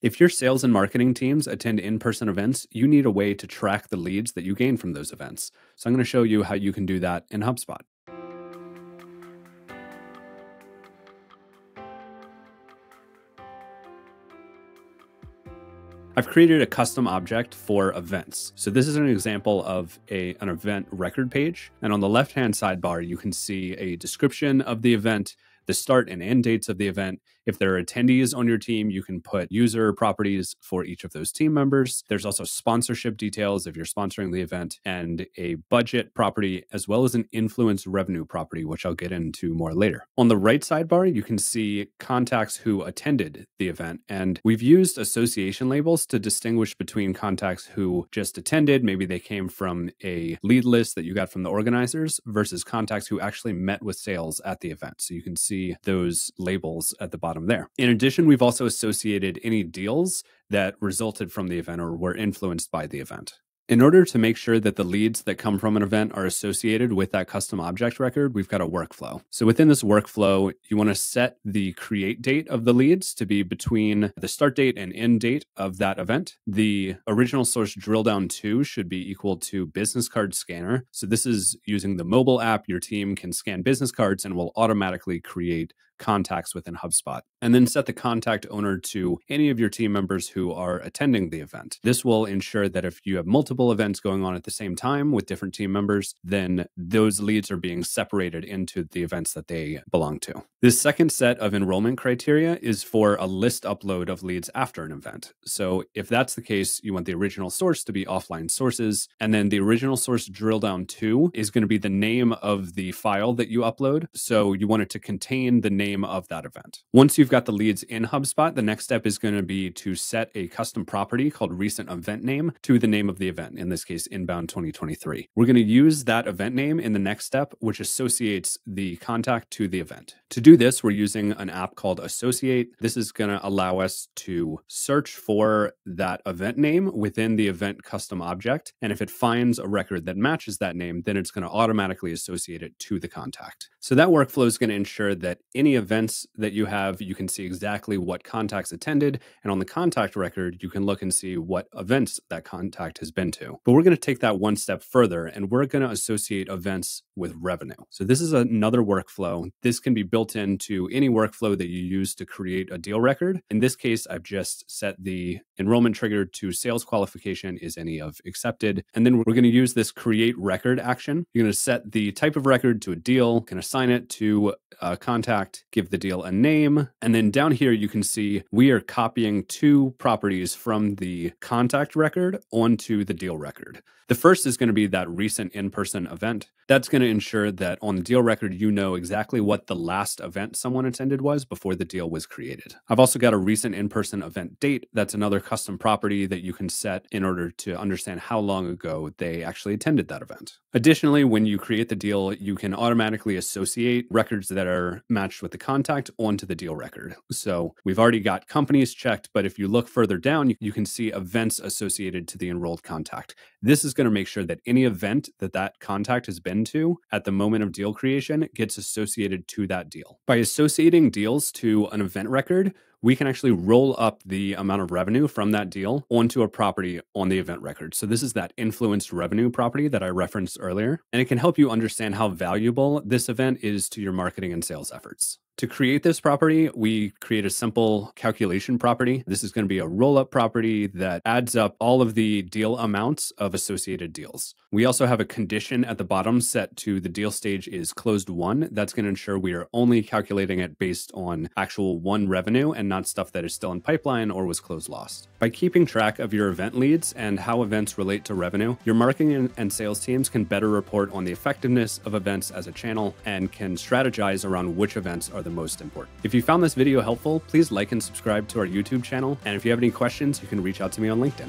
If your sales and marketing teams attend in person events, you need a way to track the leads that you gain from those events. So I'm going to show you how you can do that in HubSpot. I've created a custom object for events. So this is an example of a, an event record page. And on the left-hand sidebar, you can see a description of the event, the start and end dates of the event. If there are attendees on your team, you can put user properties for each of those team members. There's also sponsorship details if you're sponsoring the event and a budget property, as well as an influence revenue property, which I'll get into more later. On the right sidebar, you can see contacts who attended the event. And we've used association labels to distinguish between contacts who just attended, maybe they came from a lead list that you got from the organizers, versus contacts who actually met with sales at the event. So you can see see those labels at the bottom there. In addition, we've also associated any deals that resulted from the event or were influenced by the event. In order to make sure that the leads that come from an event are associated with that custom object record, we've got a workflow. So within this workflow, you want to set the create date of the leads to be between the start date and end date of that event. The original source drill down to should be equal to business card scanner. So this is using the mobile app. Your team can scan business cards and will automatically create contacts within HubSpot, and then set the contact owner to any of your team members who are attending the event. This will ensure that if you have multiple events going on at the same time with different team members, then those leads are being separated into the events that they belong to. This second set of enrollment criteria is for a list upload of leads after an event. So if that's the case, you want the original source to be offline sources, and then the original source drill down to is going to be the name of the file that you upload. So you want it to contain the name name of that event. Once you've got the leads in HubSpot, the next step is going to be to set a custom property called recent event name to the name of the event, in this case, Inbound 2023. We're going to use that event name in the next step, which associates the contact to the event. To do this, we're using an app called Associ8. This is going to allow us to search for that event name within the event custom object. And if it finds a record that matches that name, then it's going to automatically associate it to the contact. So that workflow is going to ensure that any events that you have, you can see exactly what contacts attended. And on the contact record, you can look and see what events that contact has been to. But we're going to take that one step further and we're going to associate events with revenue. So this is another workflow. This can be built into any workflow that you use to create a deal record. In this case, I've just set the enrollment trigger to sales qualification is any of accepted. And then we're going to use this create record action. You're going to set the type of record to a deal, can assign it to a contact, give the deal a name. And then down here, you can see we are copying two properties from the contact record onto the deal record. The first is going to be that recent in person event. That's going to ensure that on the deal record, you know exactly what the last event someone attended was before the deal was created. I've also got a recent in person event date. That's another custom property that you can set in order to understand how long ago they actually attended that event. Additionally, when you create the deal, you can automatically associate records that are matched with the contact onto the deal record. So we've already got companies checked, but if you look further down, you can see events associated to the enrolled contact. This is going to make sure that any event that that contact has been to at the moment of deal creation gets associated to that deal. By associating deals to an event record, we can actually roll up the amount of revenue from that deal onto a property on the event record. So this is that influenced revenue property that I referenced earlier, and it can help you understand how valuable this event is to your marketing and sales efforts. To create this property, we create a simple calculation property. This is going to be a roll up property that adds up all of the deal amounts of associated deals. We also have a condition at the bottom set to the deal stage is closed won. That's going to ensure we are only calculating it based on actual won revenue and not stuff that is still in pipeline or was closed lost. By keeping track of your event leads and how events relate to revenue, your marketing and sales teams can better report on the effectiveness of events as a channel and can strategize around which events are the most important. If you found this video helpful, please like and subscribe to our YouTube channel. And if you have any questions, you can reach out to me on LinkedIn.